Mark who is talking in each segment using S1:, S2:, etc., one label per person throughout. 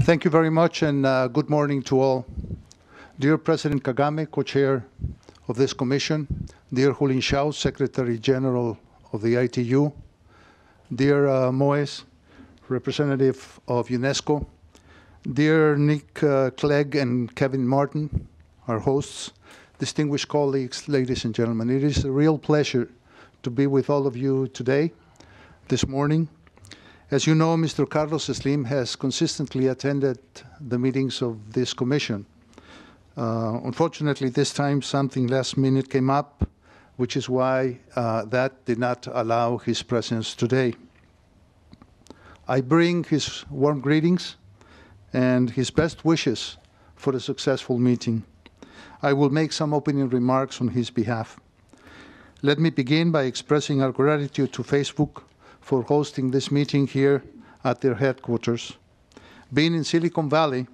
S1: Thank you very much and uh, good morning to all. Dear President Kagame, co-chair of this commission, dear Houlin Zhao, Secretary General of the ITU, dear uh, Moez, representative of UNESCO, dear Nick uh, Clegg and Kevin Martin, our hosts, distinguished colleagues, ladies and gentlemen, it is a real pleasure to be with all of you today, this morning. As you know, Mr. Carlos Slim has consistently attended the meetings of this commission. Uh, unfortunately, this time something last minute came up, which is why uh, that did not allow his presence today. I bring his warm greetings and his best wishes for a successful meeting. I will make some opening remarks on his behalf. Let me begin by expressing our gratitude to Facebook for hosting this meeting here at their headquarters. Being in Silicon Valley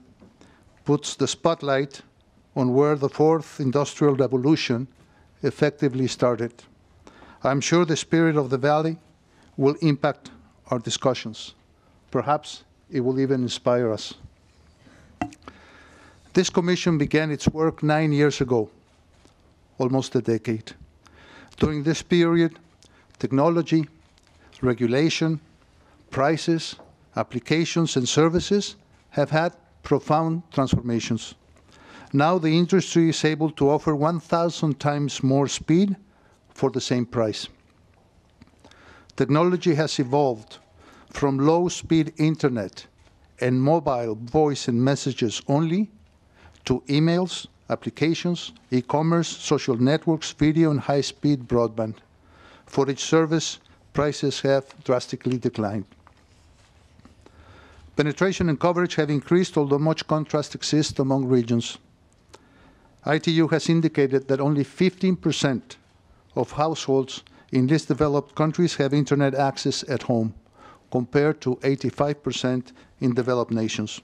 S1: puts the spotlight on where the fourth industrial revolution effectively started. I'm sure the spirit of the Valley will impact our discussions. Perhaps it will even inspire us. This commission began its work nine years ago, almost a decade. During this period, technology, regulation, prices, applications, and services have had profound transformations. Now the industry is able to offer 1,000 times more speed for the same price. Technology has evolved from low-speed internet and mobile voice and messages only to emails, applications, e-commerce, social networks, video, and high-speed broadband. For each service, prices have drastically declined. Penetration and coverage have increased, although much contrast exists among regions. ITU has indicated that only 15% of households in least developed countries have internet access at home, compared to 85% in developed nations.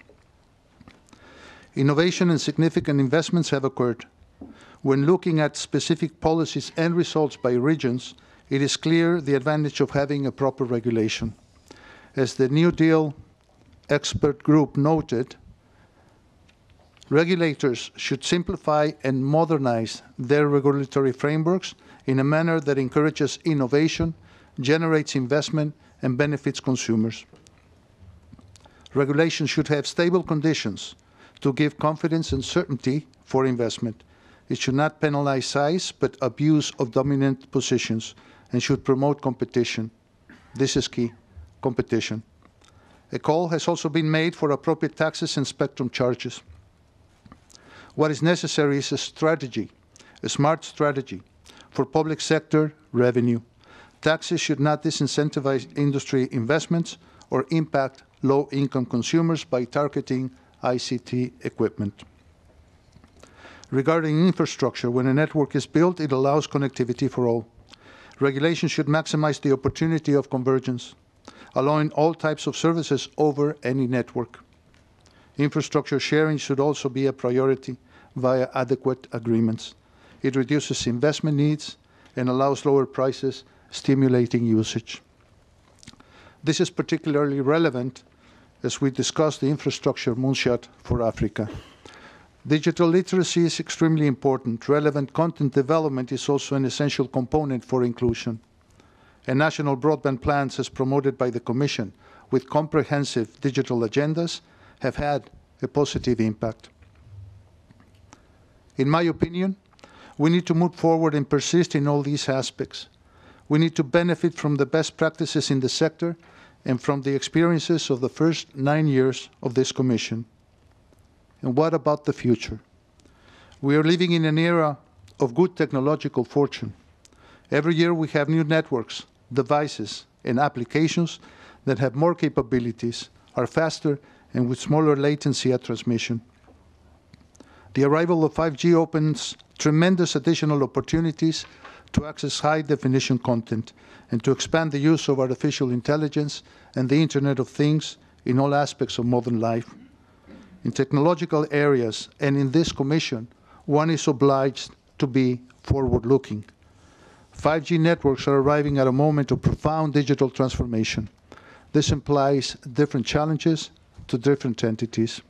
S1: Innovation and significant investments have occurred. When looking at specific policies and results by regions, it is clear the advantage of having a proper regulation. As the New Deal expert group noted, regulators should simplify and modernize their regulatory frameworks in a manner that encourages innovation, generates investment, and benefits consumers. Regulation should have stable conditions to give confidence and certainty for investment. It should not penalize size, but abuse of dominant positions and should promote competition. This is key, competition. A call has also been made for appropriate taxes and spectrum charges. What is necessary is a strategy, a smart strategy for public sector revenue. Taxes should not disincentivize industry investments or impact low-income consumers by targeting ICT equipment. Regarding infrastructure, when a network is built, it allows connectivity for all. Regulation should maximize the opportunity of convergence, allowing all types of services over any network. Infrastructure sharing should also be a priority via adequate agreements. It reduces investment needs and allows lower prices, stimulating usage. This is particularly relevant as we discuss the infrastructure moonshot for Africa. Digital literacy is extremely important. Relevant content development is also an essential component for inclusion. And national broadband plans, as promoted by the Commission, with comprehensive digital agendas, have had a positive impact. In my opinion, we need to move forward and persist in all these aspects. We need to benefit from the best practices in the sector and from the experiences of the first nine years of this Commission. And what about the future? We are living in an era of good technological fortune. Every year we have new networks, devices, and applications that have more capabilities, are faster, and with smaller latency at transmission. The arrival of 5G opens tremendous additional opportunities to access high-definition content and to expand the use of artificial intelligence and the Internet of Things in all aspects of modern life in technological areas and in this commission, one is obliged to be forward-looking. 5G networks are arriving at a moment of profound digital transformation. This implies different challenges, to different entities.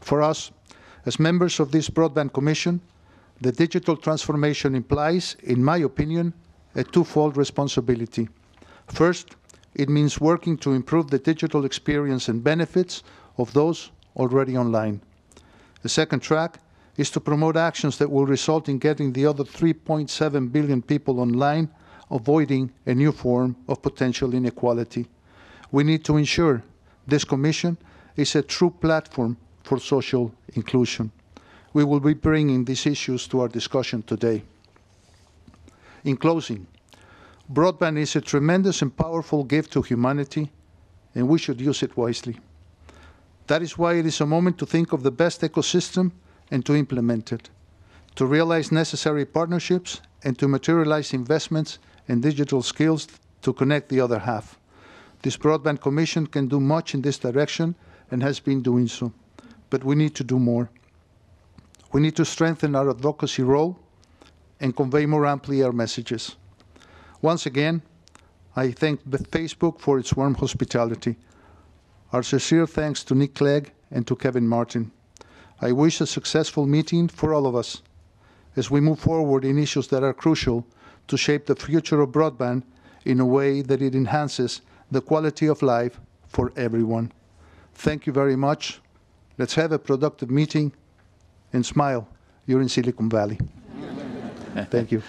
S1: For us, as members of this Broadband Commission, the digital transformation implies, in my opinion, a twofold responsibility. First, it means working to improve the digital experience and benefits of those already online. The second track is to promote actions that will result in getting the other 3.7 billion people online, avoiding a new form of potential inequality. We need to ensure this Commission is a true platform for social inclusion. We will be bringing these issues to our discussion today. In closing, broadband is a tremendous and powerful gift to humanity, and we should use it wisely. That is why it is a moment to think of the best ecosystem and to implement it, to realize necessary partnerships and to materialize investments in digital skills to connect the other half. This Broadband Commission can do much in this direction and has been doing so, but we need to do more. We need to strengthen our advocacy role and convey more amply our messages. Once again, I thank Facebook for its warm hospitality. Our sincere thanks to Nick Clegg and to Kevin Martin. I wish a successful meeting for all of us as we move forward in issues that are crucial to shape the future of broadband in a way that it enhances the quality of life for everyone. Thank you very much. Let's have a productive meeting and smile. You're in Silicon Valley. Thank you.